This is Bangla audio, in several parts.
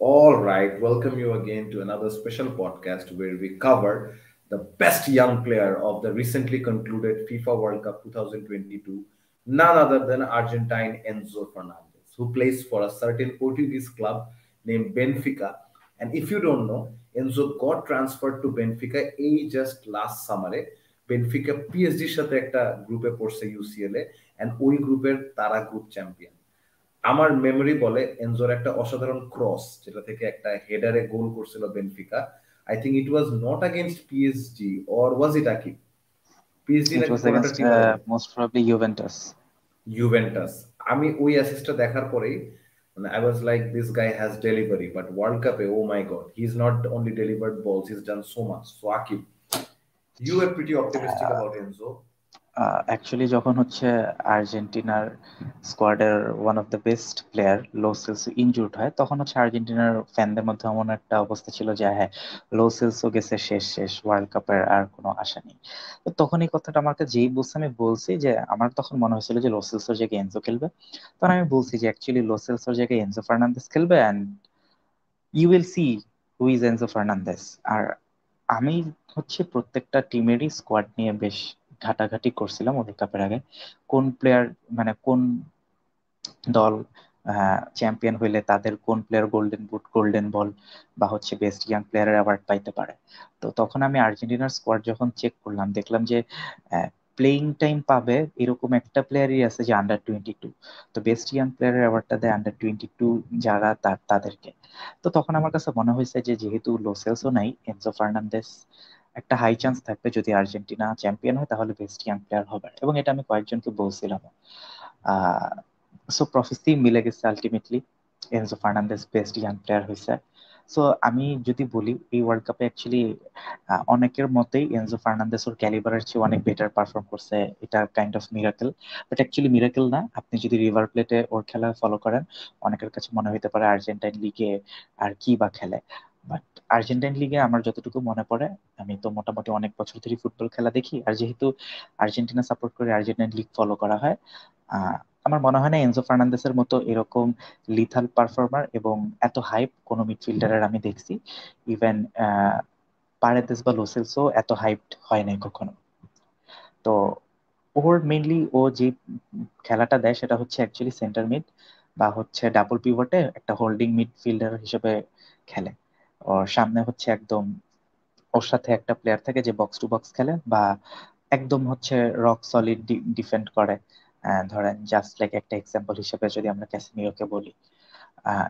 All right, welcome you again to another special podcast where we cover the best young player of the recently concluded FIFA World Cup 2022, none other than Argentine Enzo Fernandez, who plays for a certain Portuguese club named Benfica. And if you don't know, Enzo got transferred to Benfica a just last summer. Benfica PSG সাথে একটা গ্রুপে পড়ছে ইউসিএল এ এন্ড ওই গ্রুপের তারা গ্রুপ চ্যাম্পিয়ন আমার মেমরি বলে এনজোর একটা অসাধারণ ক্রস যেটা থেকে একটা হেডারে গোল করছিল Benfica I think it was not against PSG or was it Aki PSG most probably Juventus Juventus আমি ওই অ্যাসিস্টটা দেখার পরেই মানে I was like this guy has delivery but world কাপে ও my god he is not only delivered balls he is done so much so Aki you are pretty optimistic about Enzo actually যখন হচ্ছে আর্জেন্টিনার স্কোয়াডের one of the best player low sales injured হয়, তখন হচ্ছে আর্জেন্টিনার ফ্যানদের মধ্যে এমন একটা অবস্থা ছিল যে হ্যাঁ লো সেলসও গেছে শেষ শেষ ওয়ার্ল্ড কাপের আর কোনো আশা নেই। তো তখন এই কথাটা আমাকে যেই বলছে, আমি বলছি যে, আমার তখন মনে হয়েছিল যে লো সেলসের জায়গায় এনজো খেলবে। তখন আমি বলছি যে অ্যাকচুয়ালি লো সেলসের জায়গায় এনজো ফার্নান্দেস খেলবে and you will see who is Enzo Fernandez আর আমি হচ্ছে প্রত্যেকটা টিমেরই স্কোয়াড নিয়ে বেশ ঘাটাঘাটি করছিলাম ওদের কাপের আগে। কোন প্লেয়ার মানে কোন দল চ্যাম্পিয়ন হইলে তাদের কোন player golden boot golden ball বা হচ্ছে বেস্ট ইয়াং প্লেয়ারের অ্যাওয়ার্ড পাইতে পারে? তো তখন আমি আর্জেন্টিনার স্কোয়াড যখন চেক করলাম, দেখলাম যে প্লেইং টাইম পাবে এরকম একটা প্লেয়ারই আছে যে আন্ডার টোয়েন্টি টু তো বেস্ট ইয়াং প্লেয়ারের অ্যাওয়ার্ডটা দেয় আন্ডার টোয়েন্টি টু যারা তার, তাদেরকে। তো তখন আমার কাছে মনে হয়েছে যে, যেহেতু লোসেলসও নাই, এনজো ফার্নান্দেস একটা হাই চান্স থাকবে যদি আর্জেন্টিনা চ্যাম্পিয়ন হয়, তাহলে বেস্ট ইয়াং প্লেয়ার হবে। এবং এটা আমি কয়েকজনকে বলছিলাম সো প্রফেসি মিলে গেছে ultimately Enzo Fernandez best young player হয়েছে। সো আমি যদি বলি, এই ওয়ার্ল্ড কাপে অ্যাকচুয়ালি অনেকের মতেই এনজো ফার্নান্দেস ওর ক্যালিবারের চেয়ে অনেক বেটার পারফর্ম করছে। এটা kind of miracle but actually miracle না। আপনি যদি রিভার প্লেটে ওর খেলা ফলো করেন, অনেকের কাছে মনে হইতে পারে আর্জেন্টাইন লিগে আর কি বা খেলে। বাট আর্জেন্টাইন লিগে আমার যতটুকু মনে পড়ে, আমি তো মোটামুটি অনেক বছর ধরে ফুটবল খেলা দেখি। আর যেহেতু আর্জেন্টিনা সাপোর্ট করে আর্জেন্টাইন লিগ ফলো করা হয় আমার মনে হয় না এনজো ফার্নান্দেসের মতো এরকম লিথাল পারফর্মার এবং এত হাইপ কোনো মিডফিল্ডারের আমি দেখছি। ইভেন পারেদেস বা লোসেলসও এত হাইপড হয় নাই কখনো। তো ওর মেইনলি ও যে খেলাটা দেয় সেটা হচ্ছে অ্যাকচুয়ালি সেন্টার মিড বা হচ্ছে ডাবল পিভটে একটা হোল্ডিং মিডফিল্ডার হিসেবে খেলে। সামনে হচ্ছে একদম ওর সাথে একটা প্লেয়ার থাকে যে বক্স টু বক্স খেলে বা একদম হচ্ছে রক সলিড ডিফেন্ড করে। ধরেন জাস্ট লাইক একটা এক্সাম্পল হিসেবে যদি আমরা ক্যাসিমিওকে বলি।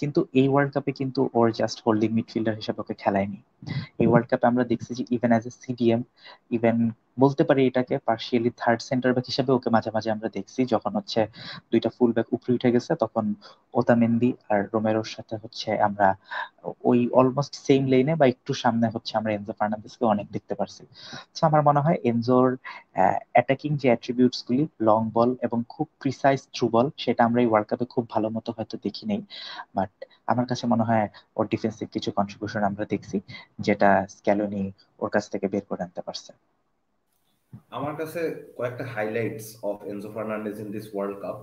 কিন্তু এই ওয়ার্ল্ড কাপে কিন্তু ওর জাস্ট হোল্ডিং মিডফিল্ডার হিসেবে ওকে খেলায়নি। এই ওয়ার্ল্ড কাপে আমরা দেখছি যে even as a CDM even বলতে পারি এটাকে পার্শিয়ালি থার্ড সেন্টার ব্যাক হিসেবে ওকে মাঝে মাঝে আমরা দেখছি যখন হচ্ছে দুইটা ফুল ব্যাক উপরে উঠে গেছে, তখন ওতামেন্দি আর রোমেরোর সাথে হচ্ছে আমরা ওই অলমোস্ট সেম লেনে বা একটু সামনে হচ্ছে আমরা এনজো ফার্নান্দেসকে অনেক দেখতে পারছি। সো আমার মনে হয় এনজোর অ্যাটাকিং যে অ্যাট্রিবিউটস গুলি লং বল এবং খুব প্রিসাইজ থ্রু বল সেটা আমরা এই ওয়ার্ল্ড কাপে খুব ভালো মতো হয়তো দেখি নেই। বাট আমার কাছে মনে হয় ওর ডিফেন্সিভ কিছু কন্ট্রিবিউশন আমরা দেখছি, যেটা স্ক্যালোনি ওর কাছ থেকে বের করে আনতে পারছে। আমার কাছে কয়েকটা highlights of Enzo Fernandez in this world cup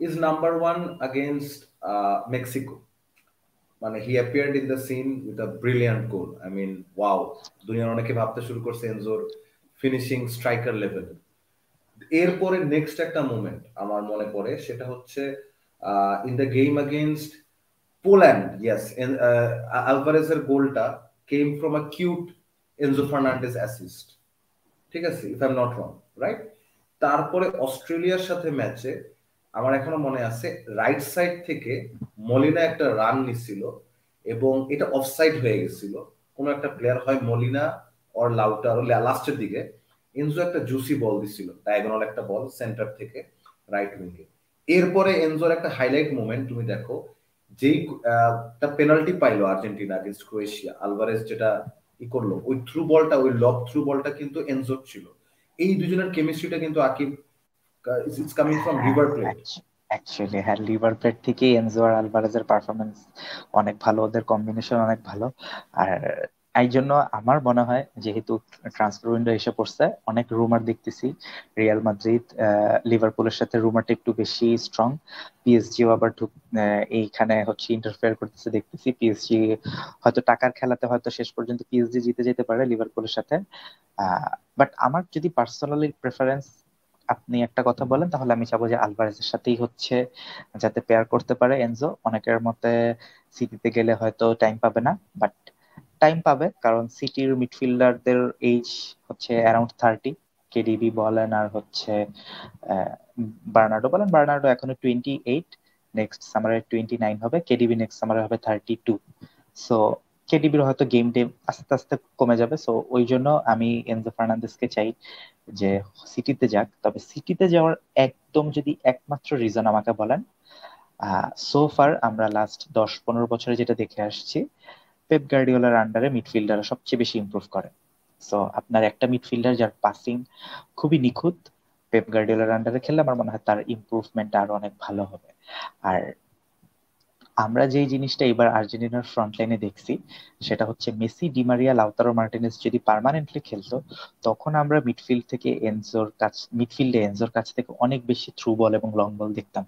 is number one against Mexico মানে he appeared in the scene with a brilliant goal I mean wow দুনিয়ার অনেকে ভাবতে শুরু করছে এনজোর ফিনিশিং স্ট্রাইকার লেভেল এরপরে নেক্সট একটা মুভমেন্ট আমার মনে পড়ে, সেটা হচ্ছে in the game against Poland yes আলভারেজের গোলটা came from a cute Enzo Fernandez assist ঠিক আছে if I'm not wrong right তারপরে অস্ট্রেলিয়ার সাথে ম্যাচে আমার এখনও মনে আছে রাইট সাইড থেকে মলিনা একটা রান নিছিল এবং এটা অফসাইড হয়ে গেছিল। কোন একটা প্লেয়ার হয় মলিনা অর লাউটার লাস্টের দিকে, এনজো একটা জুসি বল দিছিল ডায়াগোনাল একটা বল সেন্টার থেকে রাইট উইঙ্গে এরপরে এনজোর একটা হাইলাইট মোমেন্ট তুমি দেখো, যেই পেনাল্টি পাইলো আর্জেন্টিনা আগেন্স্ট ক্রোয়েশিয়া। আলভারেজ যেটা ই করল। ওই থ্রু বলটা ওই লব থ্রু বলটা কিন্তু এনজোর ছিল। এই দুজনের কেমিস্ট্রিটা কিন্তু Aqib it's coming from River Plate actually হ্যাঁ লিভার প্লেট থেকে এনজো আর আলভারেজের পারফরমেন্স অনেক ভালো ওদের কম্বিনেশন অনেক ভালো। আর এই জন্য আমার মনে হয় যেহেতু ট্রান্সফার উইন্ডো এসে পড়ছে, অনেক রুমার দেখতেছি। রিয়াল মাদ্রিদ লিভারপুলের সাথে রুমারটা একটু বেশি স্ট্রং পিএসজিও আবার এইখানে হচ্ছে ইন্টারফেয়ার করতেছে, দেখতেছি। পিএসজি হয়তো টাকার খেলাতে হয়তো শেষ পর্যন্ত পিএসজি জিতে যেতে পারে লিভারপুলের সাথে। বাট আমার যদি পার্সোনালি প্রেফারেন্স আপনি একটা কথা বলেন, তাহলে আমি চাবো যে আলভারেজের সাথেই হচ্ছে, যাতে পেয়ার করতে পারে এনজো অনেকের মতে সিটিতে গেলে হয়তো টাইম পাবে না বাট টাইম পাবে, কারণ সিটির মিডফিল্ডারদের এজ হচ্ছে অ্যারাউন্ড থার্টি কেডিবি বলেন আর হচ্ছে বার্নার্ডো বলেন। বার্নার্ডো এখনও টোয়েন্টি এইট নেক্সট সামারে টোয়েন্টি নাইন হবে কেডিবি নেক্সট সামারে হবে থার্টি টু সো কেডিবির হয়তো গেম ডে আস্তে আস্তে কমে যাবে সো ওই জন্য আমি এনজো ফার্নান্দেসকে চাই যে সিটিতে যাক। তবে সিটিতে যাওয়ার একদম যদি একমাত্র রিজন আমাকে বলেন সো ফার আমরা লাস্ট দশ পনেরো বছরে যেটা দেখে আসছি পেপ গার্ডিওলার আন্ডারে মিডফিল্ডার সবচেয়ে বেশি ইম্প্রুভ করে। সো আপনার একটা মিডফিল্ডার যার পাসিং খুবই নিখুঁত পেপ গার্ডিওলার আন্ডারে খেললে আমার মনে হয় তার ইমপ্রুভমেন্ট আরও অনেক ভালো হবে। আর আমরা যেই জিনিসটা এবার আর্জেন্টিনার ফ্রন্ট লাইনে দেখছি, সেটা হচ্ছে Messi Di Maria Lautaro Martinez যদি পারমানেন্টলি খেলতো, তখন আমরা মিডফিল্ড থেকে এনজোর কাছ মিডফিল্ডে এনজোর কাছ থেকে অনেক বেশি থ্রু বল এবং লং বল দেখতাম,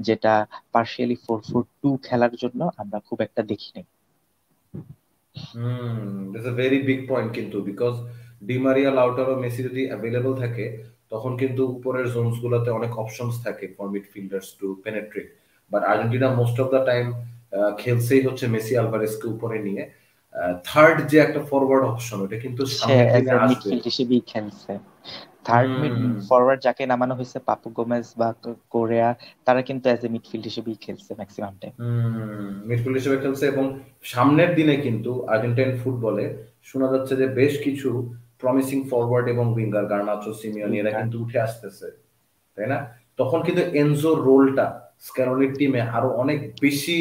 যেটা পার্শিয়ালি ফোর ফোর টু খেলার জন্য আমরা খুব একটা দেখিনি। হুম it's a very big point কিন্তু because Di Maria Lautaro Messi যদি অ্যাভেলেবল থাকে তখন কিন্তু উপরের জোনস গুলোতে অনেক অপশনস থাকে for midfielders to penetrate but Argentina most of the time খেলছেই হচ্ছে মেসি আলভারেসকে উপরে নিয়ে। থার্ড যে একটা ফরওয়ার্ড অপশন ওটা কিন্তু সামনে আসবে। থার্ড মিড ফরওয়ার্ড যাকে নামানো হয়েছে পাপু গোমেজ বা কোরিয়া তারা কিন্তু অ্যাজ এ মিডফিল্ড হিসেবেই খেলছে ম্যাক্সিমাম টাইম মিডফিল্ড হিসেবে খেলছে এবং সামনের দিনে কিন্তু আর্জেন্টাইন ফুটবলে শোনা যাচ্ছে যে বেশ কিছু প্রমিসিং ফরওয়ার্ড এবং উইঙ্গার গার্নাচো সিমিয়নি এরা কিন্তু উঠে আসতেছে তাই না? তখন কিন্তু এনজো রোলটা স্ক্যারোলির টিমে আরও অনেক বেশি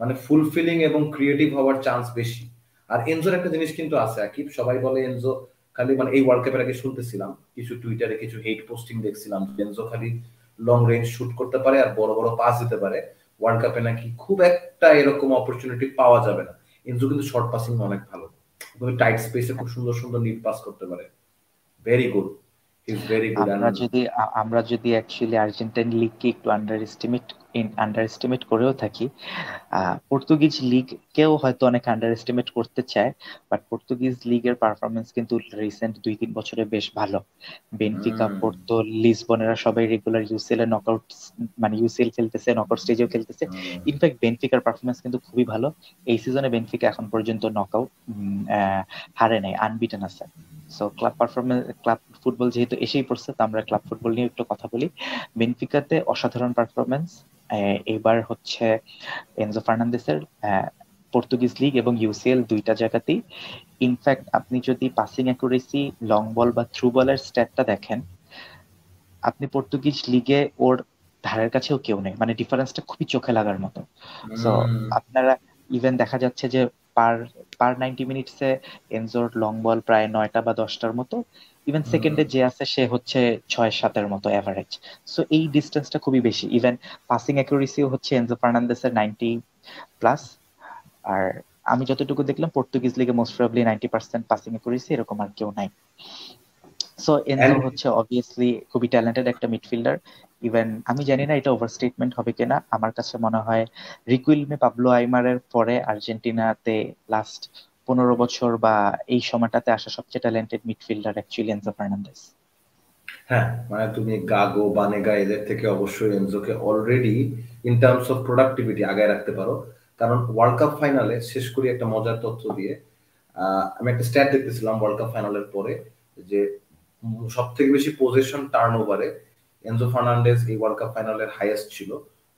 মানে ফুলফিলিং এবং ক্রিয়েটিভ হওয়ার চান্স বেশি। আর এনজোর একটা জিনিস কিন্তু আছে আকিব সবাই বলে এনজো খালি মানে এই ওয়ার্ল্ড কাপের আগে শুনতেছিলাম, কিছু টুইটারে কিছু হেট পোস্টিং দেখছিলাম এনজো খালি লং রেঞ্জ শুট করতে পারে আর বড় বড় পাস দিতে পারে। ওয়ার্ল্ড কাপে নাকি খুব একটা এরকম অপরচুনিটি পাওয়া যাবে না। এনজো কিন্তু শর্ট পাসিং অনেক ভালো। টাইট স্পেসে খুব সুন্দর সুন্দর নিট পাস করতে পারে। ভেরি গুড আমরা যদি আমরা যদি অ্যাকচুয়ালি আর্জেন্টাইন লিগকে একটু আন্ডার এস্টিমেট আন্ডার এস্টিমেট করেও থাকি। পর্তুগিজ লিগ কেও হয়তো অনেক আন্ডার এস্টিমেট করতে চায় বাট পর্তুগিজ লিগের পারফরমেন্স কিন্তু রিসেন্ট দুই তিন বছরে বেশ ভালো। বেনফিকা পর্তো লিসবনেরা সবাই রেগুলার ইউসিএল এ নকআউট মানে ইউসিএল খেলতেছে নকআউট স্টেজেও খেলতেছে। ইনফ্যাক্ট বেনফিকার পারফরমেন্স কিন্তু খুবই ভালো। এই সিজনে বেনফিকা এখন পর্যন্ত নকআউট হারে নাই আনবিটেন আছে। So club performance club football যেহেতু এসেই পড়ছে তো আমরা ক্লাব ফুটবল নিয়ে একটু কথা বলি। বেনফিকাতে অসাধারণ পারফরমেন্স এবার হচ্ছে এনজো ফার্নান্দেসের পর্তুগিজ লিগ এবং ইউসিএল দুইটা জায়গাতেই। ইনফ্যাক্ট আপনি যদি পাসিং অ্যাকুরেসি লং বল বা থ্রু বলের স্ট্যাটটা দেখেন আপনি পর্তুগিজ লিগে ওর ধারের কাছেও কেউ নেই। মানে ডিফারেন্সটা খুবই চোখে লাগার মতো। সো আপনারা ইভেন দেখা যাচ্ছে যে পার পার নাইনটি মিনিটসে এনজোর লং বল প্রায় নয়টা বা দশটার মতো। ইভেন সেকেন্ডে যে আছে সে হচ্ছে ছয় সাতের মতো অ্যাভারেজ সো এই ডিস্টেন্সটা খুবই বেশি। ইভেন পাসিং অ্যাকুরেসিও হচ্ছে এনজো ফার্নান্দেসের নাইনটি প্লাস আর আমি যতটুকু দেখলাম পর্তুগিজ লিগে most probably ninety percent passing accuracy এরকম আর কেউ নাই। সো এনজো হচ্ছে অবভিয়াসলি খুবই ট্যালেন্টেড একটা মিডফিল্ডার ইভেন আমি জানি না এটা ওভার স্টেটমেন্ট হবে কিনা। আমার কাছে মনে হয় রিকুইলমে পাবলো আইমারের পরে আর্জেন্টিনাতে লাস্ট পনেরো বছর বা এই সময়টাতে আসা সবচেয়ে talented midfielder actually Enzo Fernandez হ্যাঁ মানে তুমি গাগো বানেগা এদের থেকে অবশ্যই এনজোকে already in terms of productivity আগায় রাখতে পারো। কারণ ওয়ার্ল্ড কাপ ফাইনালে শেষ করি একটা মজার তথ্য দিয়ে আমি একটা স্ট্যাট দেখতেছিলাম ওয়ার্ল্ড কাপ ফাইনালের পরে যে সব থেকে বেশি পজিশন টার্ন ওভারে এনজো ফার্নান্ডেজ এই ওয়ার্ল্ড কাপ ফাইনালের হাইয়েস্ট ছিল।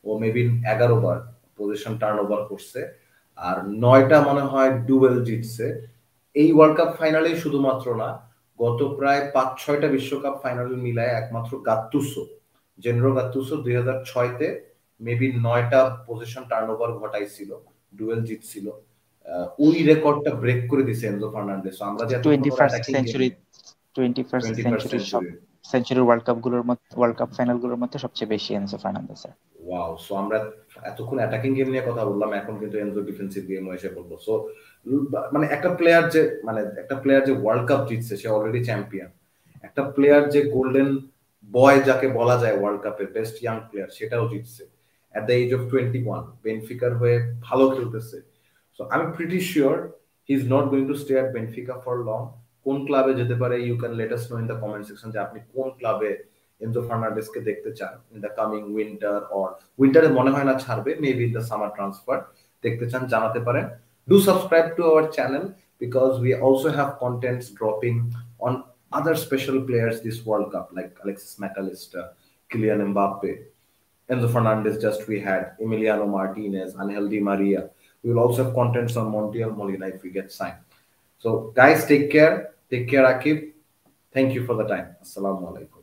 ও মেবি এগারো বার পজিশন টার্ন ওভার করছে। আর নয়টা মনে হয় ডুয়েল জিতছে। এই ওয়ার্ল্ড কাপ ফাইনালেই শুধুমাত্র না গত প্রায় পাঁচ ছয়টা বিশ্বকাপ ফাইনাল মিলায় একমাত্র গাত্তুসো জেনরো গাত্তুসো দুই হাজার ছয়তে মেবি নয়টা পজিশন টার্ন ওভার ঘটাইছিল ডুয়েল জিতছিল। ওই রেকর্ডটা ব্রেক করে দিছে এনজো ফার্নান্ডেস আমরা যে twenty first century twenty first century century world কাপগুলোর মধ্যে ওয়ার্ল্ড কাপ ফাইনালগুলোর মধ্যে সবচেয়ে বেশি এনজো ফার্নান্দেসের ওয়াও সো আমরা এতক্ষণ অ্যাটাকিং গেম নিয়ে কথা বললাম এখন কিন্তু এনজো ডিফেন্সিভ গেম এসে বলব সো মানে একটা প্লেয়ার যে মানে একটা প্লেয়ার যে ওয়ার্ল্ড কাপ জিতছে সে অলরেডি চ্যাম্পিয়ন একটা প্লেয়ার যে গোল্ডেন বয় যাকে বলা যায় ওয়ার্ল্ড কাপের বেস্ট ইয়াং প্লেয়ার সেটাও জিতছে। At the age of twenty one বেনফিকার হয়ে ভালো খেলতেছে। সো আমি pretty sure he is not going to stay at Benfica for long কোন ক্লাবে যেতে পারে you can let us know in the comment section যে আপনি কোন ক্লাবে এনজো ফার্নান্ডেসকে দেখতে চান in the coming winter or উইন্টারে মনে হয় না ছাড়বে maybe in the summer transfer দেখতে চান জানাতে পারেন do subscribe to our channel because we also have contents dropping on other special players this World Cup, like Alexis McAllister, Kylian Mbappe, Enzo Fernandez. Just we had Emiliano Martinez, Angel Di Maria. We will also have contents on Montiel Molina if we get signed. So, guys, take care. Take care, Akib. Thank you for the time. Assalamu alaikum.